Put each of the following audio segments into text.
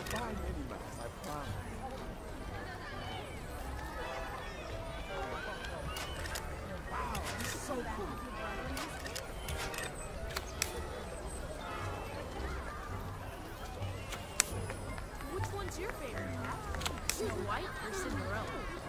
You'll find Mouse, I promise. Wow, this is so cool. Which one's your favorite? Snow White or Cinderella?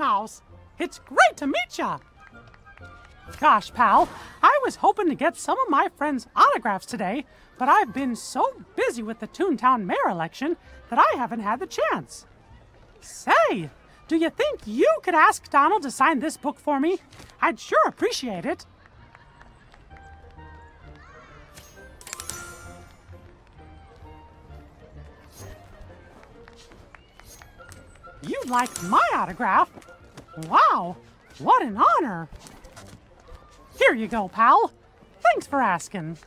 Mouse. It's great to meet ya. Gosh, pal, I was hoping to get some of my friends' autographs today, but I've been so busy with the Toontown mayor election that I haven't had the chance. Say, do you think you could ask Donald to sign this book for me? I'd sure appreciate it. You'd like my autograph? Wow, what an honor! Here you go, pal. Thanks for asking.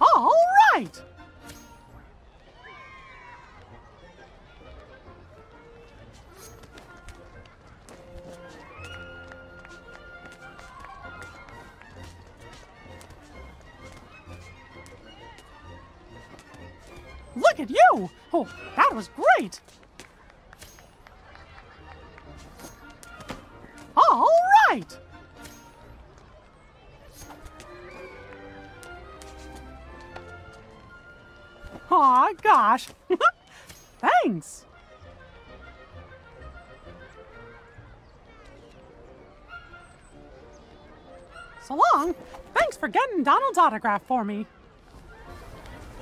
All right. Thanks for getting Donald's autograph for me.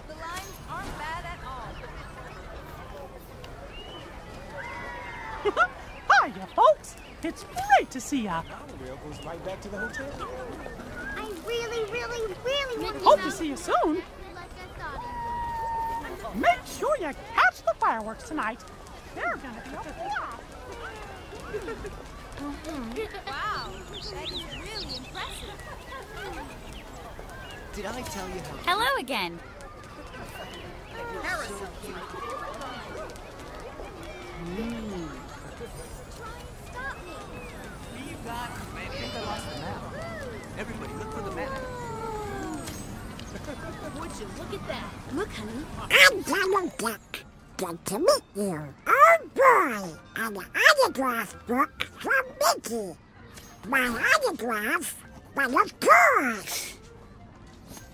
The lines aren't bad at all. Hiya, folks! It's great to see ya! Monorail goes right back to the hotel. I really, really, really want Hope to see you soon! like I thought it would. Make sure you catch the fireworks tonight. They're gonna be a blast. Wow, that is really impressive. Did I tell you how? Hello again. Everybody, look for the look at that? Look, honey. I'm Duck. Good to meet you. Oh boy, an autograph book from Mickey. My autograph well, of course.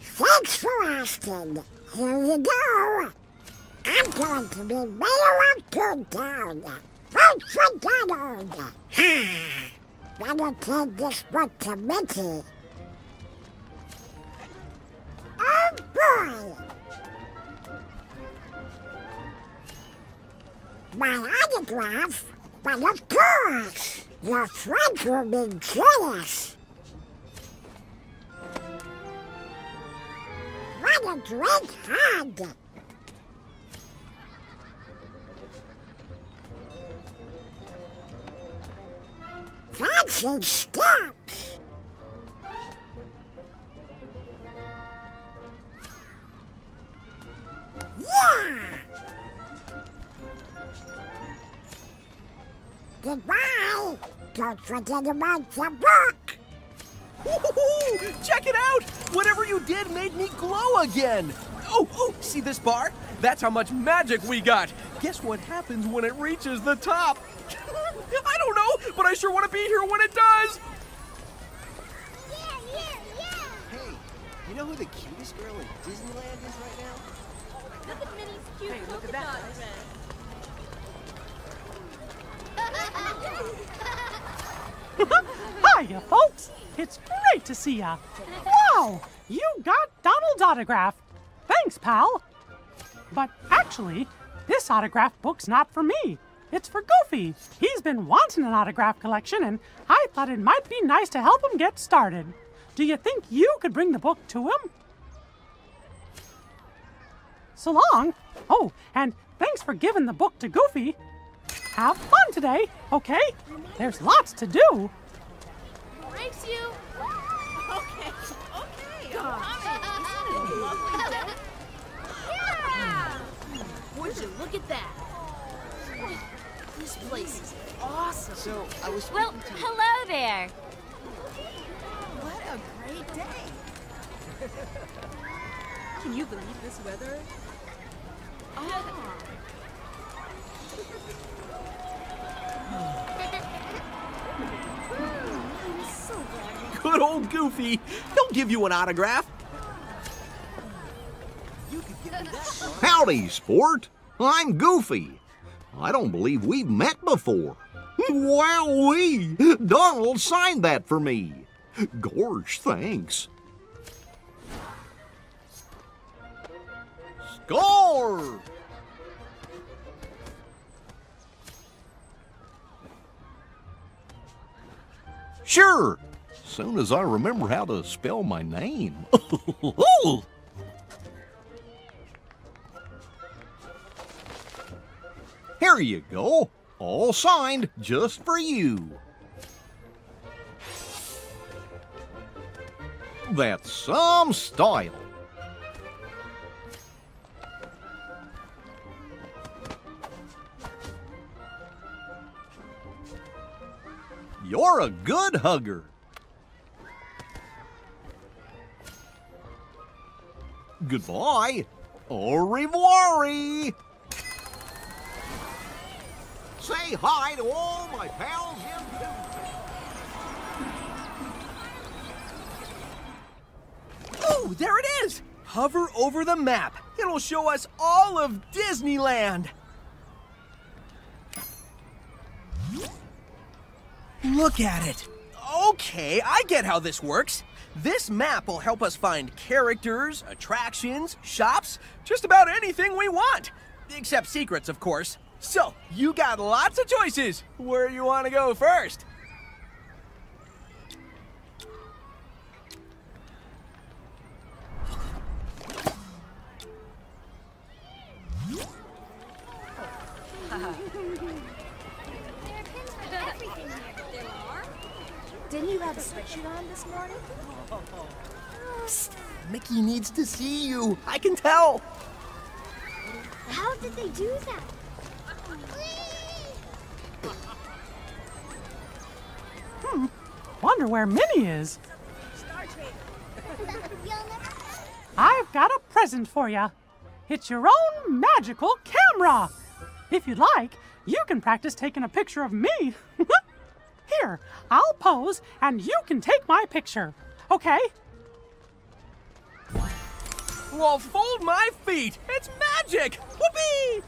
Thanks for asking. Here you go. I'm going to be mayor of Toontown. Vote for Donald. Ha! Better take this book to Mickey. Oh boy! My autograph? Well, of course! Your friends will be jealous! What a great hug! Fancy steps! Yeah! Goodbye! Don't forget about the book! Ooh, check it out! Whatever you did made me glow again! Oh, oh, see this bar? That's how much magic we got! Guess what happens when it reaches the top? I don't know, but I sure want to be here when it does! Yeah, yeah, yeah. Hey, you know who the cutest girl in Disneyland is right now? Look at Minnie's cute polka dot dress. Hiya, folks. It's great to see ya. Wow, you got Donald's autograph. Thanks, pal. But actually, this autograph book's not for me. It's for Goofy. He's been wanting an autograph collection, and I thought it might be nice to help him get started. Do you think you could bring the book to him? So long. Oh, and thanks for giving the book to Goofy. Have fun today, okay? There's lots to do. Race you. Okay, okay. I'm coming. Isn't it lovely? yeah. Would you look at that? This place is awesome. So, I was Well, speaking to hello there. What a great day! Can you believe this weather? Ah, Good old Goofy! He'll give you an autograph! Howdy, sport. I'm Goofy. I don't believe we've met before. Wowee! Donald signed that for me. Gorge, thanks. Score! Sure. Soon as I remember how to spell my name. Here you go. All signed just for you. That's some style. You're a good hugger. Goodbye. Au revoir. Say hi to all my pals in. Oh, there it is! Hover over the map. It'll show us all of Disneyland. Look at it. Okay, I get how this works. This map will help us find characters, attractions, shops, just about anything we want. Except secrets, of course. So, you got lots of choices. Where you want to go first? There are pins for everything here. There are? didn't you have a sweatshirt on this morning? Mickey needs to see you. I can tell. How did they do that? Hmm, wonder where Minnie is. I've got a present for you. it's your own magical camera. If you'd like, you can practice taking a picture of me. Here, I'll pose and you can take my picture. Okay? Well, fold my feet! It's magic! Whoopee!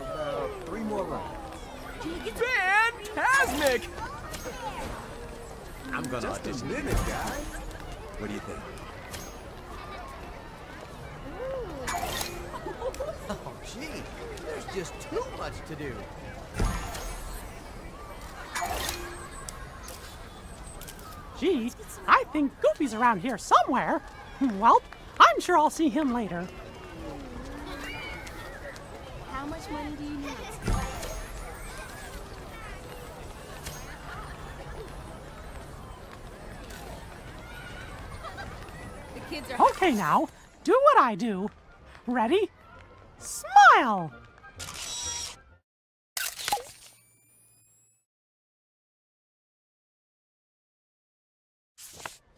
About three more rounds. Fantastic! I'm gonna Just a minute, guys. What do you think? Oh, gee, there's just too much to do. Gee, I think Goofy's around here somewhere. Hmm, well, I'm sure I'll see him later. How much money do you need? The kids are Okay, now, do what I do. Ready? Smile!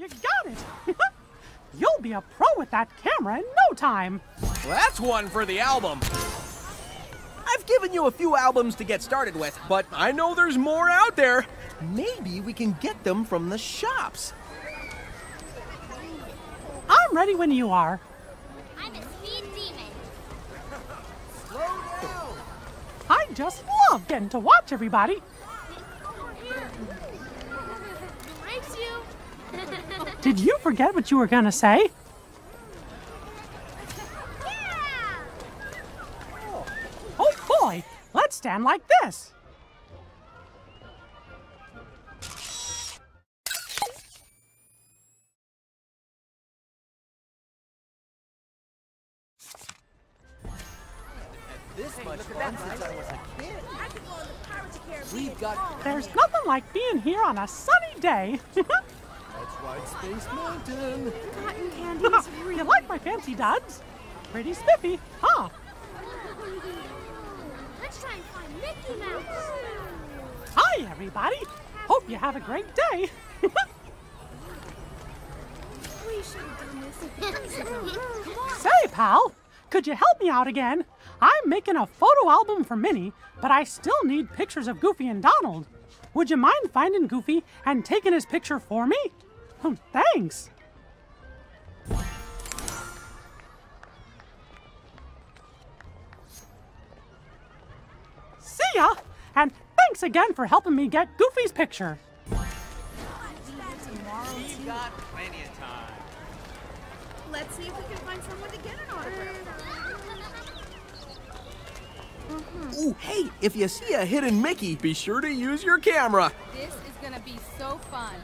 You got it! You'll be a pro with that camera in no time. Well, that's one for the album. I've given you a few albums to get started with, but I know there's more out there. Maybe we can get them from the shops. I'm ready when you are. I'm a speed demon. I just love getting to watch everybody. Did you forget what you were gonna say? Yeah. Oh boy, let's stand like. This like here on a sunny day. That's right, Space Mountain. Cotton candy is real. you like my fancy duds? Pretty spiffy, huh? Let's try and find Mickey Mouse. Hi, everybody. Hope you have a great day. We should have done this years ago. Say, pal, could you help me out again? I'm making a photo album for Minnie, but I still need pictures of Goofy and Donald. Would you mind finding Goofy and taking his picture for me? Hmm, Thanks. See ya! And thanks again for helping me get Goofy's picture. We've got plenty of time. Let's see if we can find someone to get an autograph. Ooh, hey, if you see a hidden Mickey, be sure to use your camera. This is gonna be so fun.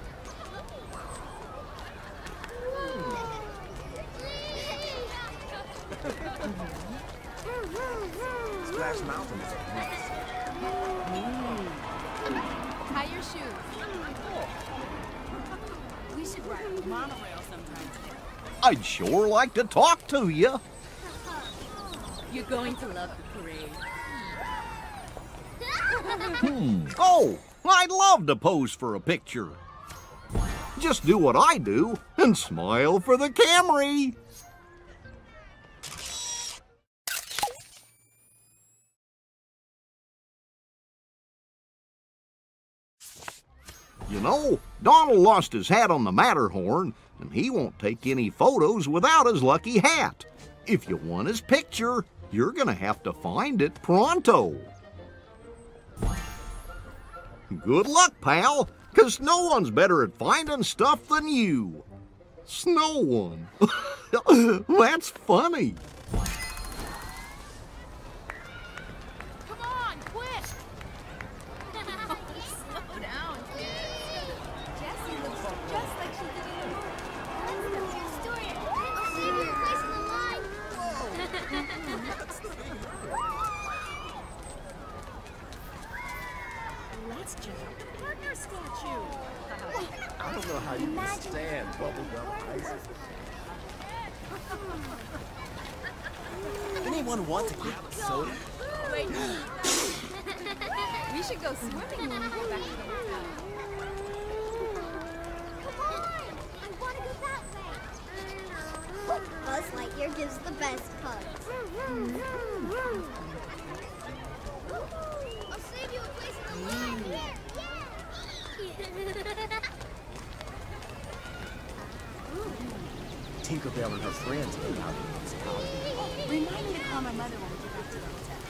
Splash Mountain is a mess. Tie your shoes. We should ride a monorail sometime. I'd sure like to talk to you. You're going to love the parade. Hmm. Oh, I'd love to pose for a picture. Just do what I do and smile for the Camry. You know, Donald lost his hat on the Matterhorn, and he won't take any photos without his lucky hat. If you want his picture, you're gonna have to find it pronto. Good luck, pal, 'cause no one's better at finding stuff than you. Snow one. That's funny. Come on, quick! Slow down, kids. Jessie looks just like she did in the movie. Let's tell your story. It'll save you a place in the line. Let's check out the partner statue. I don't know how you can stand bubblegum ice. Anyone want to grab a soda? Wait, We should go swimming when we get back to the hotel. Come on! I want to go that way. Buzz Lightyear gives the best hugs. Mm. I'll save you a place in the line. Yeah. Tinkerbell and her friends hang out in this town. Remind me to call my mother when we get back to the hotel.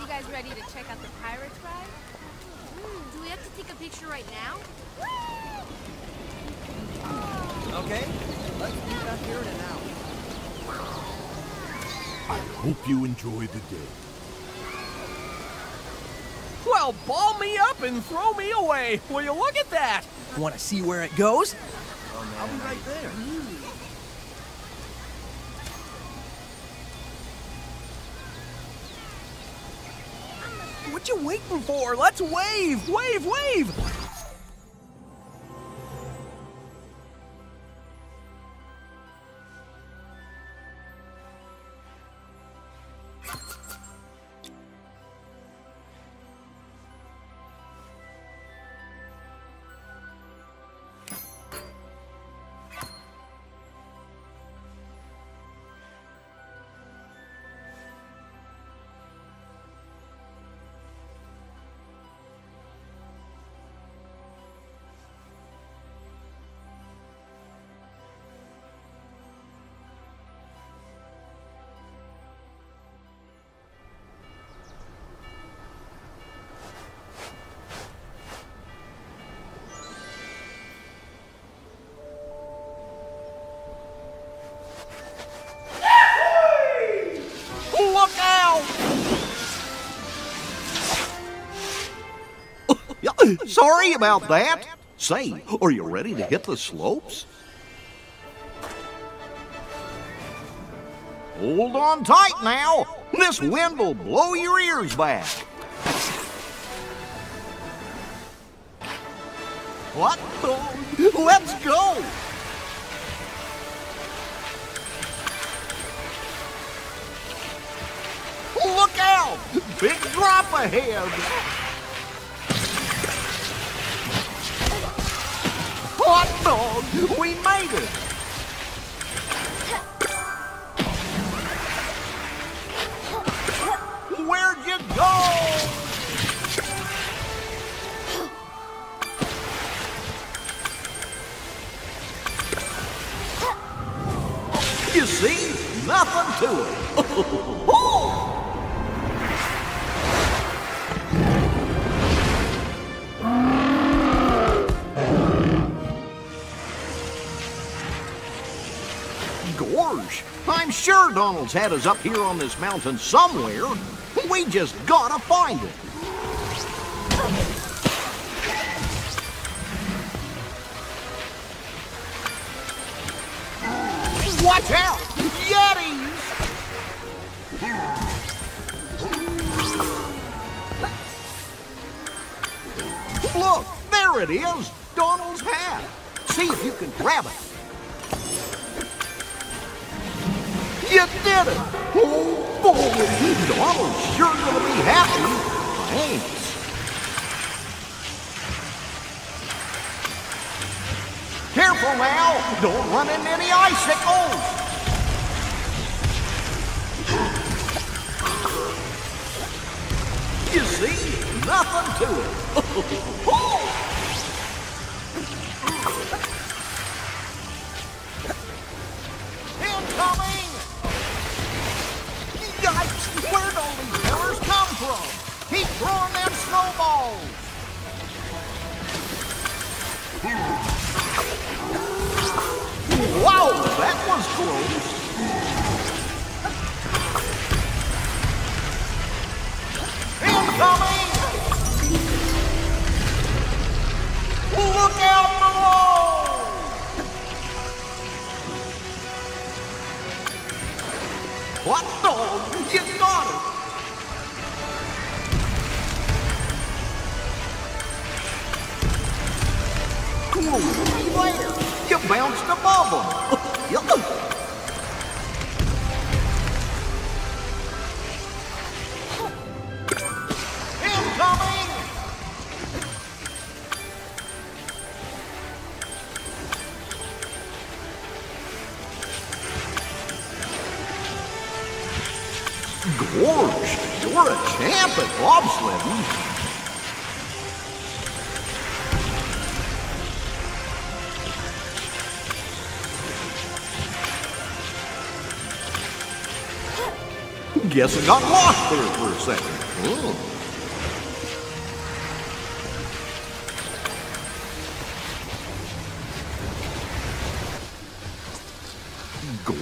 You guys ready to check out the Pirates ride? Hmm, do we have to take a picture right now? Okay, let's meet up here in an hour. I hope you enjoy the day. Well, ball me up and throw me away. Will you look at that? Want to see where it goes? I'll be right there. What you waiting for? Let's wave! Wave, wave! Sorry about that. Say, are you ready to hit the slopes? Hold on tight now. This wind will blow your ears back. What? Let's go. Look out! Big drop ahead. Dog! We made it! Sure Donald's had us up here on this mountain somewhere. We just gotta find it. Watch out! Yetis! Look, there it is! Donald's hat! See if you can grab it. You it! Oh boy! Donald's sure gonna be happy. Thanks. Careful now! Don't run into any icicles! You see? Nothing to it. Wow, that was close! Incoming! Look out below! What dog? You got it! Whoa, there! You bounced above them! Guess it got lost there for a second. Oh.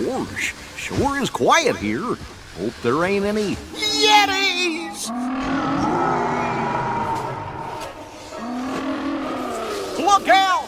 Gorge, sure is quiet here. Hope there ain't any Yetis! Look out!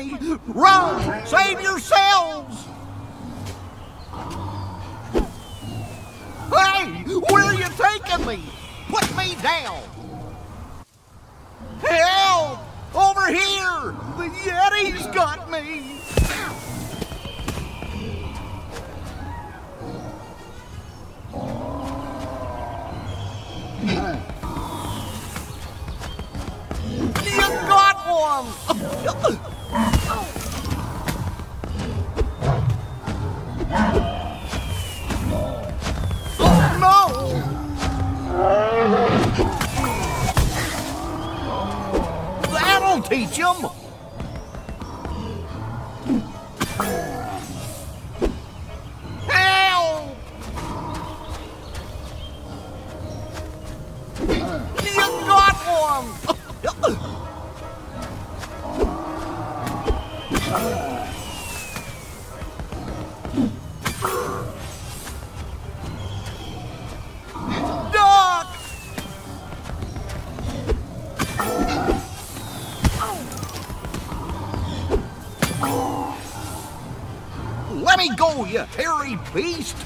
Me! Run! Save yourselves! Hey! Where are you taking me? Put me down! Help! Over here! The Yeti's got me! You got one! beast!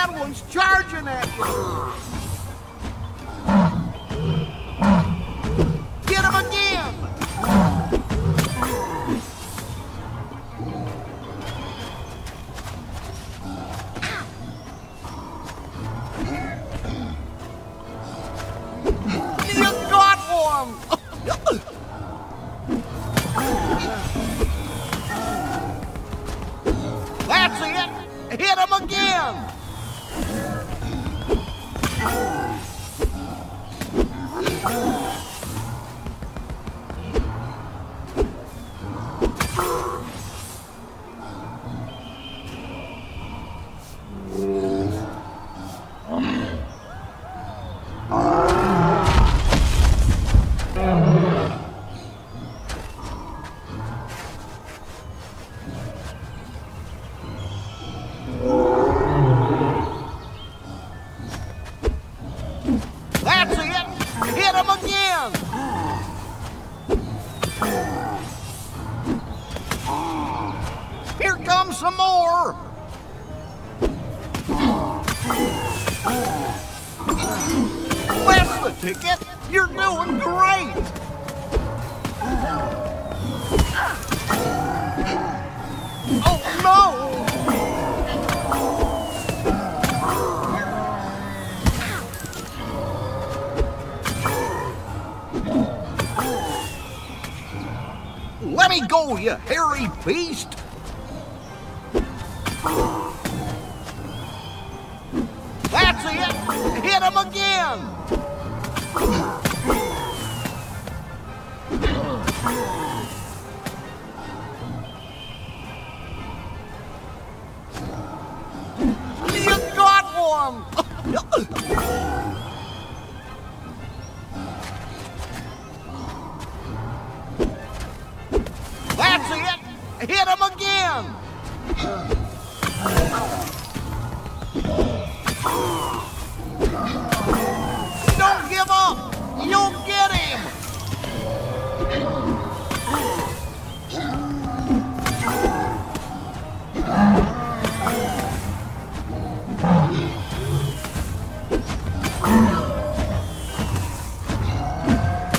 That one's charging at you! Hit him again! Here comes some more! That's the ticket! You're doing great! Oh no! Let me go, you hairy beast! That's it! Hit him again! Don't give up! You'll get him!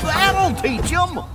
That'll teach him!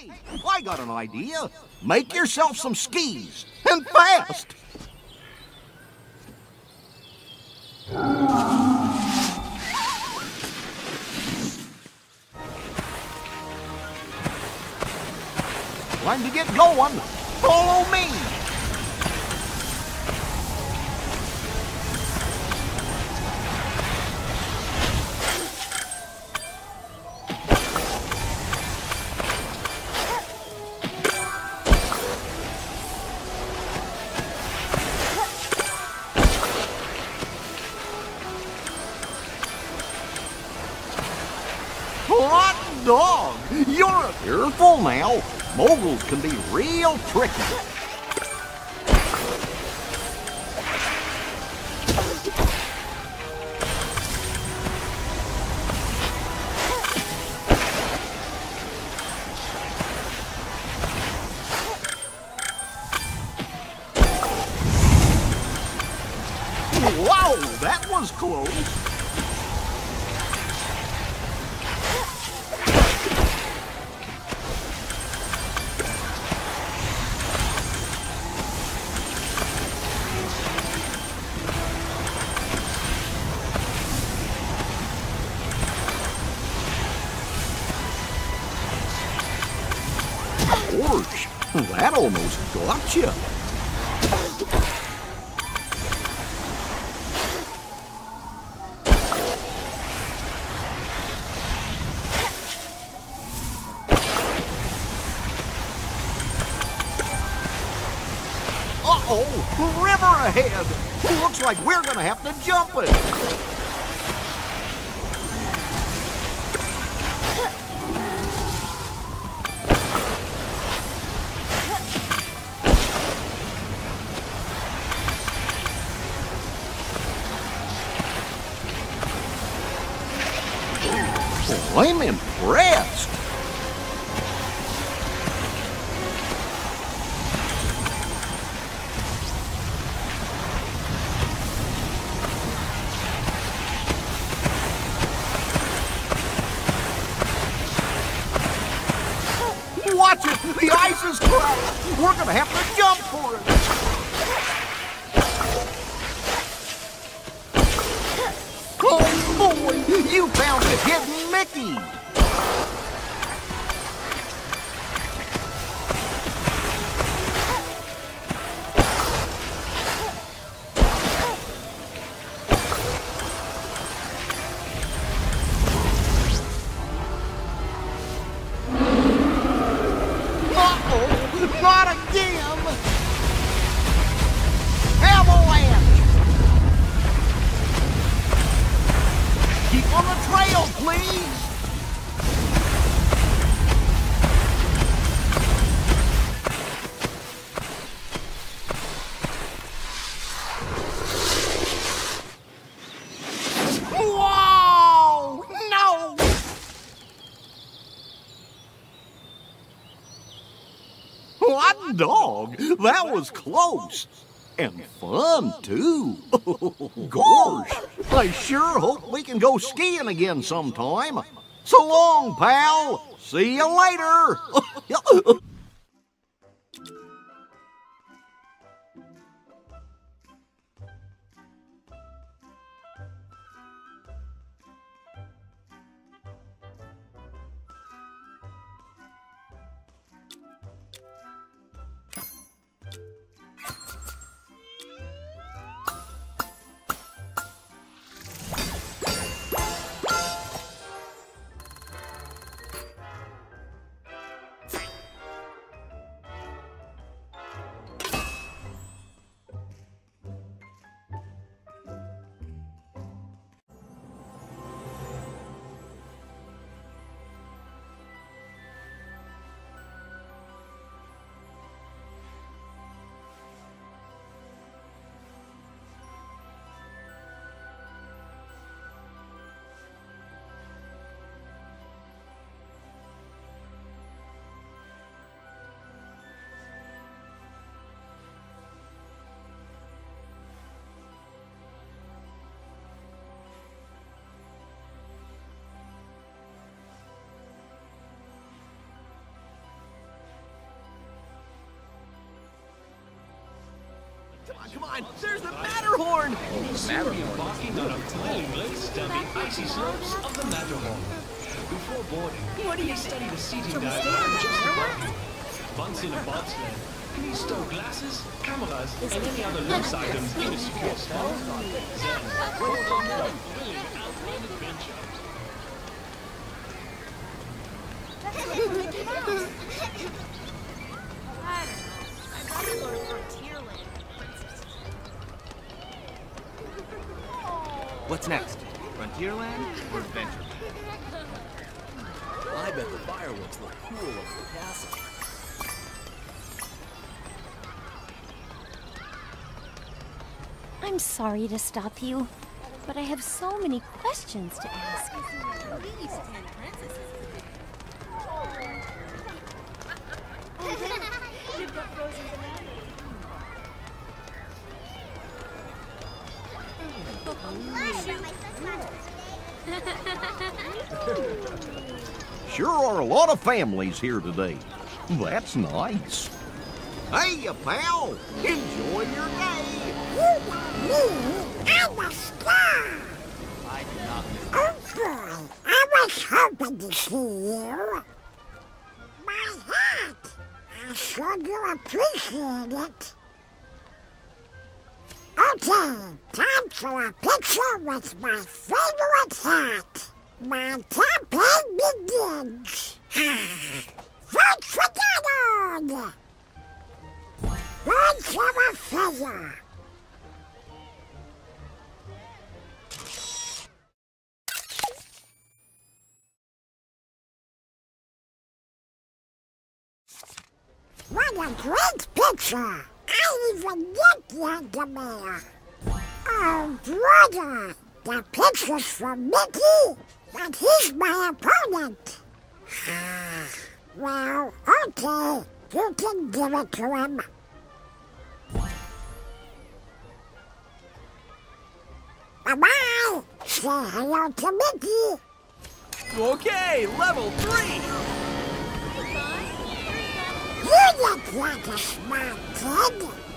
Hey, I got an idea. Make yourself some skis, and fast. Time to get going. Follow me. Dog! You're a careful now. Moguls can be real tricky. Gonna have to jump it. I'm Was close! And fun, too! Gosh! I sure hope we can go skiing again sometime! So long, pal! See you later! Come on, come on. There's the Matterhorn. Embarking on a thrilling race down the icy slopes of the Matterhorn. Before boarding, please study the seating diagram just above you. Once in a bobsled, please stow glasses, cameras, and any other loose items in a secure spot. Then, on What's next? Frontierland or Adventureland? I bet the fireworks look cool over the castle. I'm sorry to stop you, but I have so many questions to ask. Sure are a lot of families here today. That's nice. Hey, you pal! Enjoy your day! Me, I'm a star. I do not miss Oh boy, I was hoping to see you. My hat. I sure do appreciate it. Okay, time for a picture with my favorite hat. My campaign begins. Vote for Donald! Vote for a feather. What a great picture! Even get the underwear. Oh, brother! The picture's from Mickey, but he's my opponent. Ah, well, okay. You can give it to him. Bye-bye! Say hello to Mickey! Okay, level three. You look like a smart kid.